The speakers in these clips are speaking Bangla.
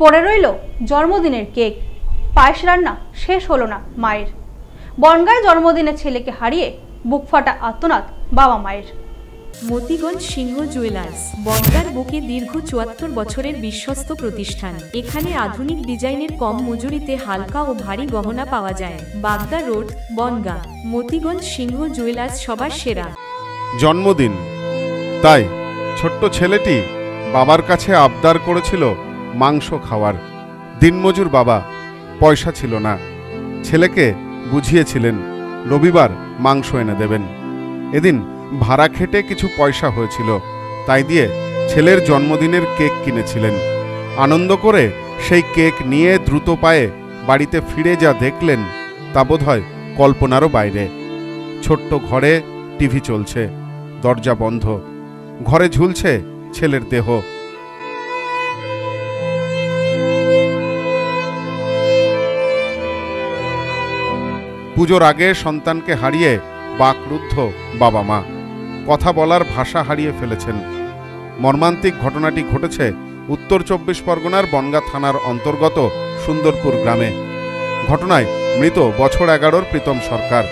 পড়ে রইল জন্মদিনের কেক। পায়েস রান্না শেষ হলো না মায়ের। বনগায় জন্মদিনের ছেলেকে হারিয়ে বুক ফাটা আত্মনাদ বাবা মায়ের। মতিগঞ্জ সিংহ জুয়েলার্স বনগার বুকে দীর্ঘ চুয়াত্তর বছরের বিশ্বস্ত প্রতিষ্ঠান। এখানে আধুনিক ডিজাইনের কম মজুরিতে হালকা ও ভারী গহনা পাওয়া যায়। বাগদা রোড বনগা। মতিগঞ্জ সিংহ জুয়েলার্স সবার সেরা। জন্মদিন। তাই ছোট্ট ছেলেটি বাবার কাছে আবদার করেছিল মাংস খাওয়ার। দিনমজুর বাবা, পয়সা ছিল না। ছেলেকে বুঝিয়েছিলেন, রবিবার মাংস এনে দেবেন। এদিন ভাড়া খেটে কিছু পয়সা হয়েছিল, তাই দিয়ে ছেলের জন্মদিনের কেক কিনেছিলেন। আনন্দ করে সেই কেক নিয়ে দ্রুত পায়ে বাড়িতে ফিরে যা দেখলেন, তা বোধহয় কল্পনারও বাইরে। ছোট্ট ঘরে টিভি চলছে, দরজা বন্ধ, ঘরে ঝুলছে ছেলের দেহ। পুজোর আগে সন্তানকে হারিয়ে বাকরুদ্ধ বাবা মা। কথা বলার ভাষা হারিয়ে ফেলেছেন। মর্মান্তিক ঘটনাটি ঘটেছে উত্তর চব্বিশ পরগনার বনগা থানার অন্তর্গত সুন্দরপুর গ্রামে। ঘটনায় মৃত বছর এগারোর প্রীতম সরকার।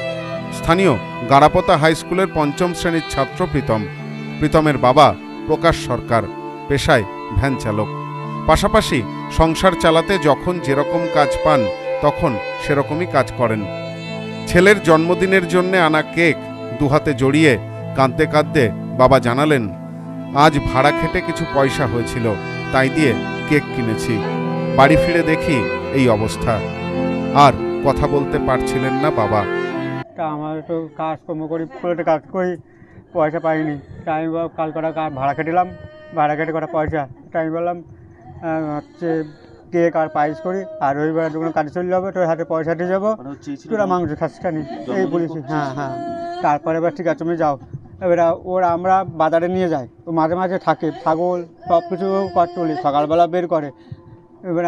স্থানীয় গাড়াপতা হাই স্কুলের পঞ্চম শ্রেণির ছাত্র প্রীতম। প্রীতমের বাবা প্রকাশ সরকার, পেশায় ভ্যান চালক। পাশাপাশি সংসার চালাতে যখন যেরকম কাজ পান, তখন সেরকমই কাজ করেন। ছেলের জন্মদিনের জন্য আনা কেক দুহাতে জড়িয়ে কাঁদতে কাঁদতে বাবা জানালেন, আজ ভাড়া খেটে কিছু পয়সা হয়েছিল, তাই দিয়ে কেক কিনেছি। বাড়ি ফিরে দেখি এই অবস্থা। আর কথা বলতে পারছিলেন না বাবা। তা আমার একটু কাজকর্ম করি কাজ করি, পয়সা পাইনি। তাই আমি কাল কটা ভাড়া কেটেলাম ভাড়া কেটে কটা পয়সা। তাই বললাম হচ্ছে কেক আর পায়েস করি আর রবিবার যখন কাজে চলে যাব তোর হাতে পয়সা দিয়ে যাব। তোরা মাংস খাচ্ছিস নি এই বলেছি হ্যাঁ হ্যাঁ। তারপরে এবার ঠিক আছে তুমি যাও। এবার ওরা আমরা বাজারে নিয়ে যাই। ও মাঝে মাঝে থাকে ছাগল সব কিছু কর তুলি সকালবেলা বের করে। এবার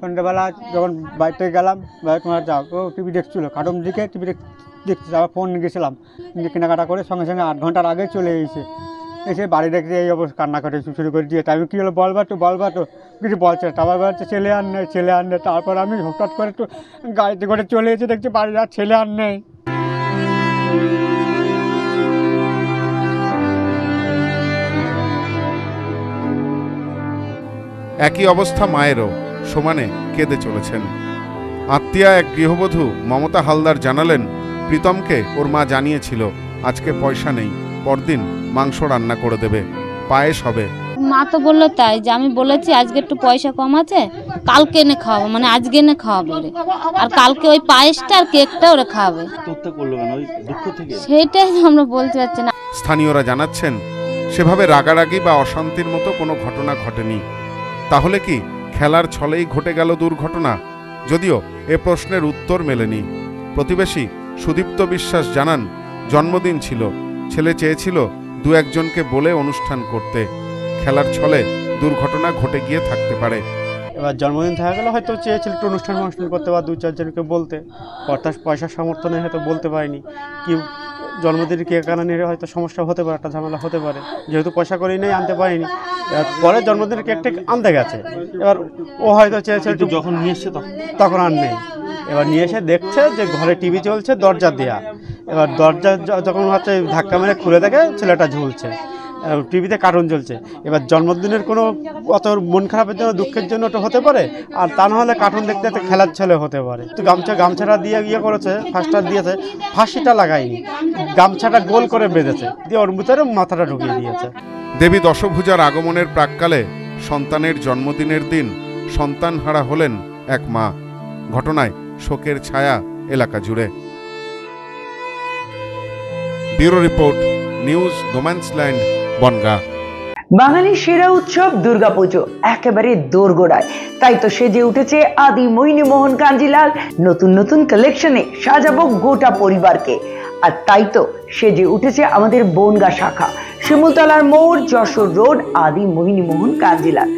সন্ধ্যেবেলা যখন বাড়ি থেকে গেলাম বাইরে তোমার যাও। ও টিভি দেখছিল কার্টুন দিকে টিভি দেখছি আবার ফোন নিয়ে গেছিলাম কেনাকাটা করে সঙ্গে সঙ্গে আট ঘণ্টার আগে চলে এসেছে। এসে বাড়ি দেখতে এই অবস্থা কান্না করে শুরু করে দিয়ে আমি কী হলো বলবা তো বলবা তো কিছু বলছে না। তারপর বলছে, ছেলে আর নেই, ছেলে আর নেই। তারপর আমি হঠাৎ করে একটু গাড়িতে করে চলে এসে দেখছি বাড়ি আর ছেলে আর নেই। একই অবস্থা মায়েরও। সমানে কেঁদে চলেছেন। আত্মীয়া এক গৃহবধূ মমতা হালদার জানালেন, প্রীতমকে ওর মা জানিয়েছিল, আজকে পয়সা নেই। পরদিন মাংস রান্না করে দেবে। পায়েস হবে। মা তো বলল তাই যে আমি বলেছি আজকে একটু পয়সা কম আছে কালকে এনে খাওয়াবো মানে আজকে এনে খাওয়াবো আর কালকে ওই পায়েসটা আর কেকটা ওরা খাওয়াবে। হত্যা করল কেন? ওই দুঃখ থেকে? সেইটাই আমরা বলতে পারছি না। স্থানীয়রা জানাচ্ছেন সেভাবে রাগারাগি বা অশান্তির মতো কোনো ঘটনা ঘটেনি। তাহলে কি খেলার ছলেই ঘটে গেল দুর্ঘটনা? যদিও এ প্রশ্নের উত্তর মেলেনি। প্রতিবেশী সুদীপ্ত বিশ্বাস জানান জন্মদিন ছিল। ছেলে চেয়েছিল দু একজনকে বলে অনুষ্ঠান করতে। খেলার ছলে দুর্ঘটনা ঘটে গিয়ে থাকতে পারে। এবার জন্মদিন থাকা গেলে হয়তো চেয়েছিল একটু অনুষ্ঠান অনুষ্ঠান করতে বা দু চারজনকে বলতে। অর্থাৎ পয়সার সমর্থনে হয়তো বলতে পারিনি। কি জন্মদিন কে কারণে হয়তো সমস্যা হতে পারে একটা ঝামেলা হতে পারে। যেহেতু পয়সা করেই নেই আনতে পারিনি। এবার পরে জন্মদিনের কেকটা আনতে গেছে। এবার ও হয়তো চেয়েছে যখন নিয়ে এসছে তখন? তখন আর নেই। এবার নিয়ে এসে দেখছে যে ঘরে টিভি চলছে, দরজা দেয়া। এবার দরজা যখন হচ্ছে ধাক্কা মেরে খুলে দেখে ছেলেটা ঝুলছে। টিভিতে কার্টুন চলছে। এবার জন্মদিনের কোনো অত মন খারাপের জন্য, দুঃখের জন্য ওটা হতে পারে। আর তা না হলে কার্টুন দেখতে দেখতে খেলার ছেলে হতে পারে। তো গামছা, গামছাটা দিয়ে ইয়ে করেছে ফার্স্টটা দিয়েছে, ফাঁসিটা লাগায়নি। গামছাটা গোল করে বেঁধেছে। দিয়ে ওর ভিতরে মাথাটা ঢুকিয়ে দিয়েছে। দেবী দশভূজার আগমনের প্রাককালে সন্তানের জন্মদিনের দিন সন্তান হারা হলেন এক মা। ঘটনায় শোকের ছায়া এলাকা জুড়ে। Bureau report, news no man's land Bangaon. বাঙালির সেরা উৎসব দুর্গাপুজো, একেবারে দোরগোড়ায়। তাই তো সেজে উঠেছে আদি মোহিনী মোহন কাঞ্জিলাল। নতুন নতুন কালেকশনে সাজাবো গোটা পরিবারকে। আর তাই তো সেজে উঠেছে আমাদের বনগা শাখা। শিমুলতলার মোড়, যশোর রোড, আদি মোহিনী মোহন কাঞ্জিলাল।